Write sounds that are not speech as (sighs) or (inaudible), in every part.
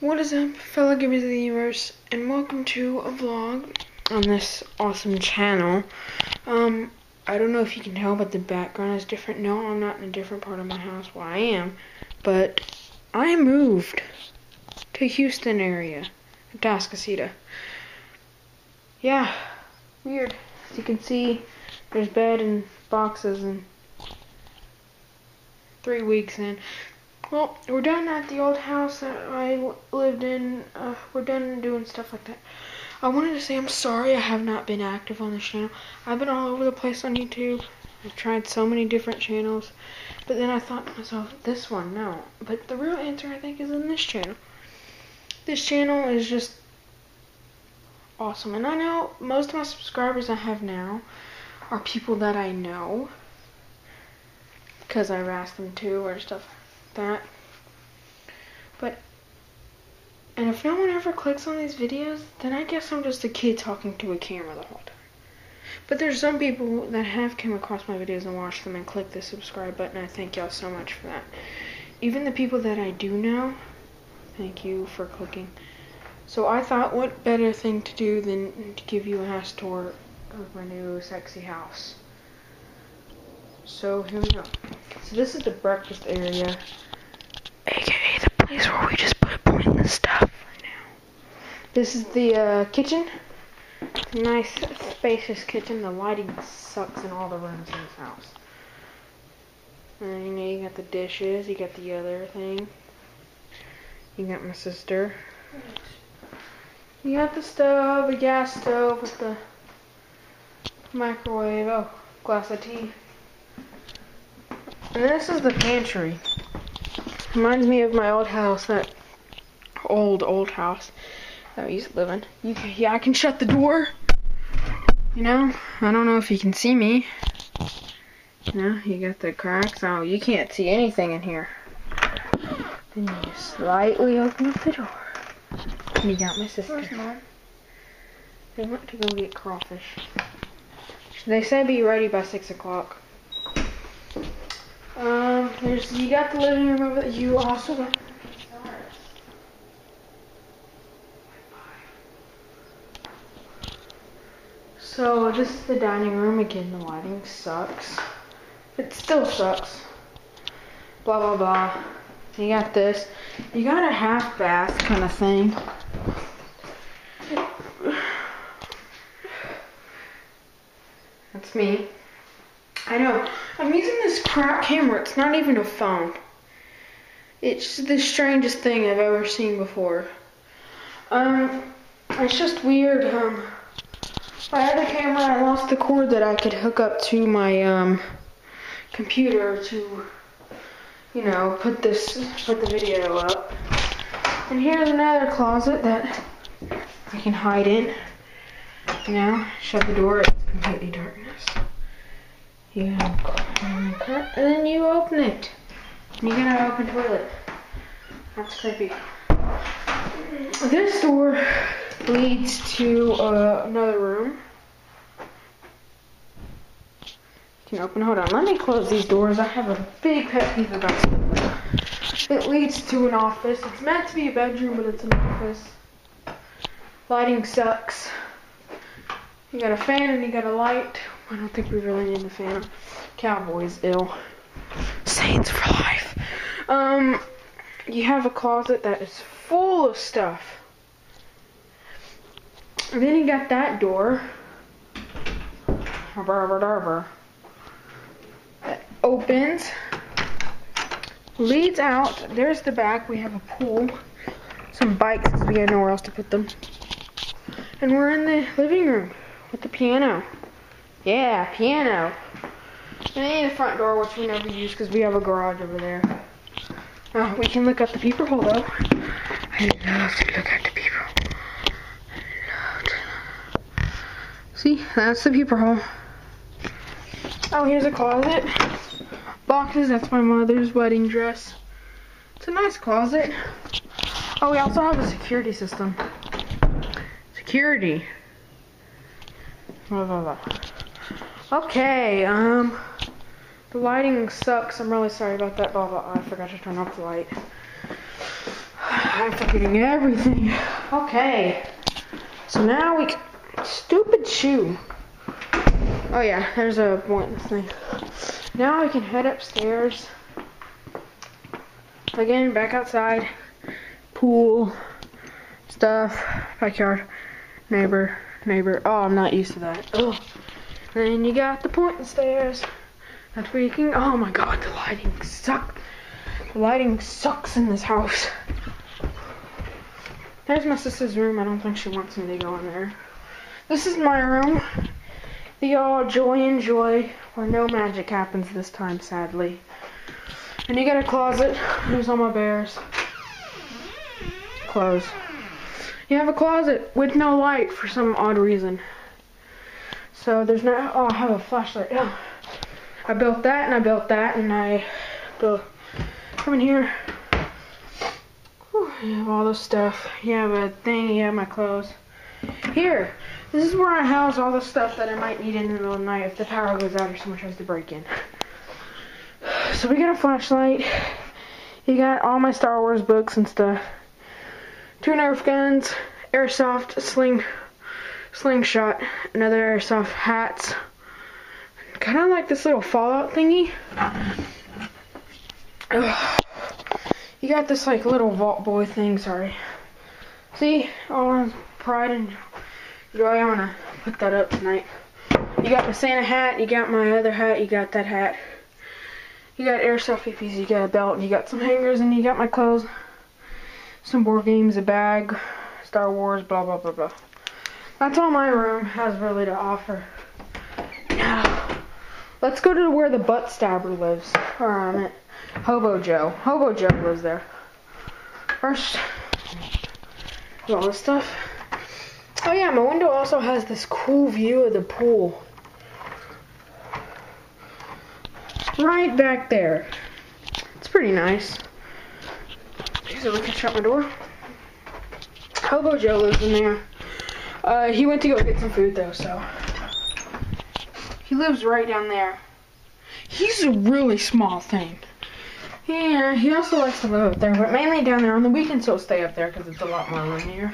What is up, fellow gamers of the universe, and welcome to a vlog on this awesome channel. Um, I don't know if you can tell, but the background is different. No, I'm not in a different part of my house. Well, I am, but I moved to Houston area, Atascocita. Yeah, weird. As you can see, there's bed and boxes and three weeks in. Well, we're done at the old house that I lived in. Uh, we're done doing stuff like that. I wanted to say I'm sorry I have not been active on this channel. I've been all over the place on YouTube. I've tried so many different channels. But then I thought to myself, this one, no. But the real answer, I think, is in this channel. This channel is just awesome. And I know most of my subscribers I have now are people that I know. Because I've asked them to or stuff that. But, and if no one ever clicks on these videos, then I guess I'm just a kid talking to a camera the whole time. But there's some people that have come across my videos and watched them and clicked the subscribe button. I thank y'all so much for that. Even the people that I do know, thank you for clicking. So I thought, what better thing to do than to give you a house tour of my new sexy house. So here we go. So this is the breakfast area aka the place where we just put pointless stuff right now. This is the uh, kitchen. Nice, spacious kitchen. The lighting sucks in all the rooms in this house. And you know, you got the dishes, you got the other thing. You got my sister. You got the stove, a gas stove with the microwave. Oh, glass of tea. And this is the pantry. Reminds me of my old house, that old, old house that I used to live in. You, yeah, I can shut the door. You know, I don't know if you can see me. You know, you got the cracks. Oh, you can't see anything in here. Then you slightly open up the door. And you got my sister. They went to go get crawfish. They said be ready by 6 o'clock. Um, there's you got the living room over there. You also got. So this is the dining room. Again, the lighting sucks. It still sucks. Blah blah blah. You got this. You got a half bath kind of thing. That's me. I know. I'm using this crap camera. It's not even a phone. It's the strangest thing I've ever seen before. Um, it's just weird. Um, my other camera, I lost the cord that I could hook up to my um computer to, you know, put this, put the video up. And here's another closet that I can hide in. You know, shut the door. It's completely darkness. Yeah. And then you open it. You're gonna open toilet. That's creepy. This door leads to uh, another room. You can open. Hold on. Let me close these doors. I have a big pet peeve about this. It leads to an office. It's meant to be a bedroom, but it's an office. Lighting sucks. You got a fan and you got a light. I don't think we really need the fan. Cowboys ill. Saints for life. Um, you have a closet that is full of stuff. And then you got that door. That opens. Leads out. There's the back. We have a pool. Some bikes because we had nowhere else to put them. And we're in the living room with the piano. Yeah, piano. And the front door, which we never use because we have a garage over there. Oh, we can look at the peephole though. I love to look at the peephole. See, that's the peephole. Oh, here's a closet. Boxes, that's my mother's wedding dress. It's a nice closet. Oh, we also have a security system. Security. Blah, blah, blah. Okay, um, the lighting sucks. I'm really sorry about that. Blah, I forgot to turn off the light. (sighs) I'm forgetting everything. Okay. So now we stupid shoe. Oh yeah, there's a pointless thing. Now I can head upstairs. Again, back outside. Pool, stuff, backyard, neighbor, neighbor. Oh, I'm not used to that. Oh. And then you got the pointing stairs. You can. Oh my god, the lighting sucks. The lighting sucks in this house. There's my sister's room. I don't think she wants me to go in there. This is my room. The all joy and joy, where no magic happens this time, sadly. And you got a closet. There's all my bears. Clothes. You have a closet with no light for some odd reason. So there's no. Oh, I have a flashlight. Oh. I built that and I built that and I built. Come in here. Whew, you have all this stuff. You have a thing. You have my clothes. Here. This is where I house all the stuff that I might need in the middle of the night if the power goes out or someone tries to break in. So we got a flashlight. You got all my Star Wars books and stuff. Two Nerf guns, airsoft sling, slingshot, another airsoft hats. Kind of like this little Fallout thingy. Ugh. You got this like little vault boy thing. Sorry. See, all pride and joy. I'm gonna put that up tonight. You got the Santa hat. You got my other hat. You got that hat. You got airsoft BBs, you got a belt, you got some hangers, and you got my clothes, some board games, a bag, Star Wars, blah, blah, blah, blah. That's all my room has really to offer. Now, let's go to where the butt stabber lives. Or I'm at Hobo Joe. Hobo Joe lives there. First, all this stuff. Oh yeah, my window also has this cool view of the pool. right back there. It's pretty nice. So we can shut my door. Hobo Joe lives in there. Uh, he went to go get some food though, so. He lives right down there. He's a really small thing. Yeah, he also likes to live up there, but mainly down there. On the weekends he'll stay up there because it's a lot more here.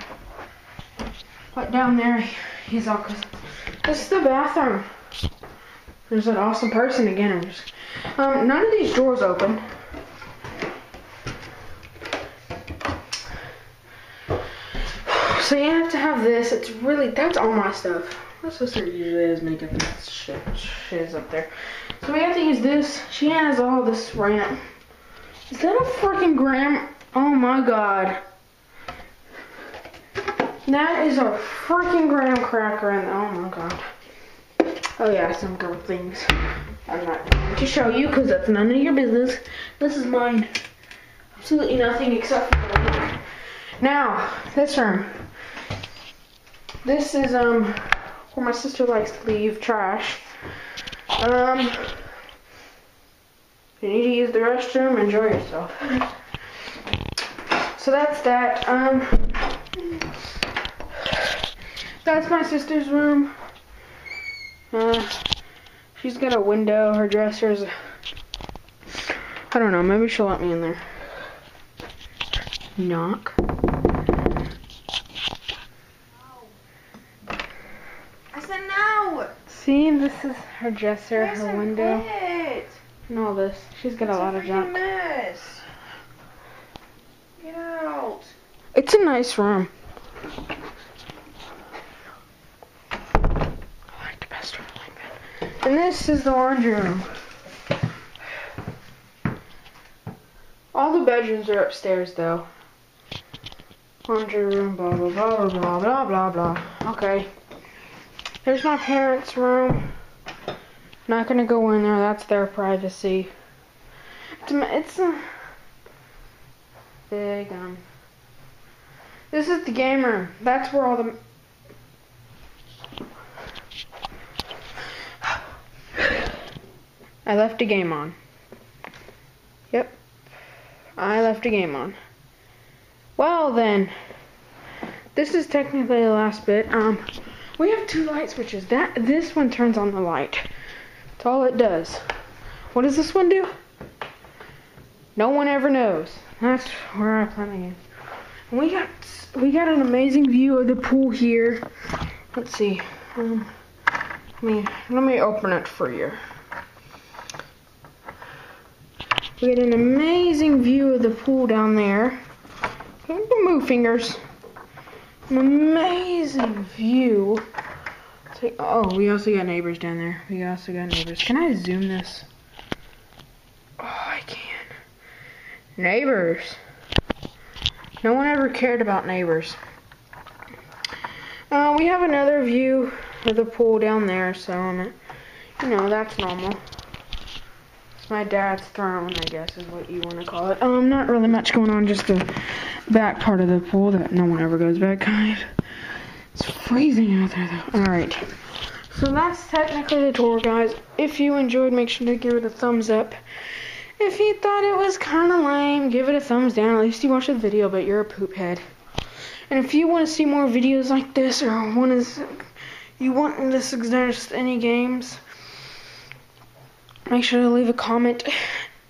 But down there, he's all, cause this is the bathroom. There's an awesome person again. Um, none of these drawers open. So you have to have this. It's really, that's all my stuff. My sister usually has makeup and shit, shit is up there. So we have to use this. She has all this ramp. Is that a freaking gram? Oh my god. That is a freaking graham cracker and oh my god. Oh yeah, some girl things. I'm not going to show you because that's none of your business. This is mine. Absolutely nothing except for Now, this room. This is um where my sister likes to leave trash. Um, you need to use the restroom, enjoy yourself. So that's that. Um, that's my sister's room. Uh, she's got a window. Her dresser's. I don't know. Maybe she'll let me in there. Knock. I said no. See, this is her dresser, her window, quit. and all this. She's got a It's lot of freaking junk. mess. Get out. It's a nice room. I like the best room like that. And this is the laundry room. All the bedrooms are upstairs though. Laundry room, blah blah blah blah blah blah blah. Okay. There's my parents' room. Not gonna go in there. That's their privacy. It's it's a big um. This is the game room. That's where all the. I left a game on. Yep. I left a game on. Well then, this is technically the last bit. Um, we have two light switches. That this one turns on the light. That's all it does. What does this one do? No one ever knows. That's where I plan to use. We got we got an amazing view of the pool here. Let's see. Um, let me let me open it for you. We got an amazing view of the pool down there. Move fingers. An amazing view. Oh, we also got neighbors down there. We also got neighbors. Can I zoom this? Oh, I can. Neighbors. No one ever cared about neighbors. Uh, we have another view of the pool down there, so um, you know that's normal. It's my dad's throne, I guess is what you want to call it. Um, not really much going on, just the back part of the pool that no one ever goes back, (laughs) kind. It's freezing out there, though. All right. So that's technically the tour, guys. If you enjoyed, make sure to give it a thumbs up. If you thought it was kind of lame, give it a thumbs down. At least you watched the video, but you're a poop head. And if you want to see more videos like this, or want to, you want to suggest any games, make sure to leave a comment.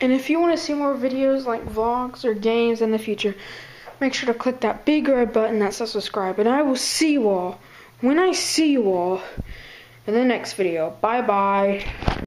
And if you want to see more videos like vlogs or games in the future, make sure to click that big red button that says subscribe. And I will see you all when I see you all in the next video. Bye bye.